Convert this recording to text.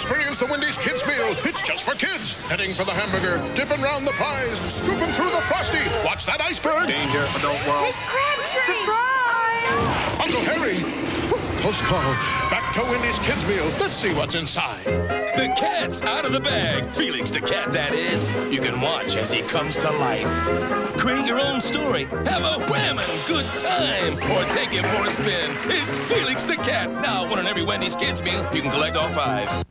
Experience the Wendy's Kids Meal. It's just for kids. Heading for the hamburger, dipping round the fries, scooping through the frosty. Watch that iceberg. Danger, adult world. Miss Crabtree! Surprise! Uncle Harry. Close call. Back to Wendy's Kids Meal. Let's see what's inside. The cat's out of the bag. Felix the cat, that is. You can watch as he comes to life. Create your own story. Have a whammin' good time. Or take him for a spin. It's Felix the cat. Now, one on every Wendy's Kids meal. You can collect all five.